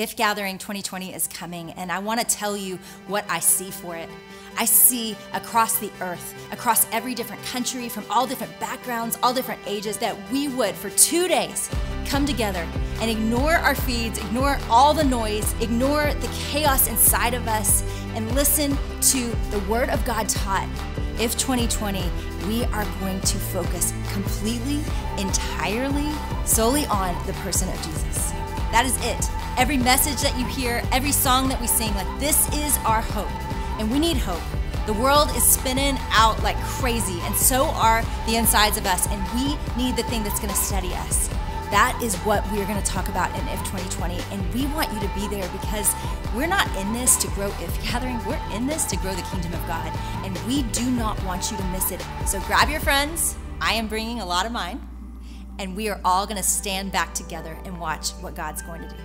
If Gathering 2020 is coming, and I want to tell you what I see for it. I see across the earth, across every different country, from all different backgrounds, all different ages, that we would, for two days, come together and ignore our feeds, ignore all the noise, ignore the chaos inside of us, and listen to the Word of God taught. If 2020, we are going to focus completely, entirely, solely on the person of Jesus. That is it. Every message that you hear, every song that we sing, like this is our hope. And we need hope. The world is spinning out like crazy, and so are the insides of us, and we need the thing that's gonna steady us. That is what we're going to talk about in IF 2020. And we want you to be there because we're not in this to grow IF Gathering. We're in this to grow the kingdom of God. And we do not want you to miss it. So grab your friends. I am bringing a lot of mine. And we are all going to stand back together and watch what God's going to do.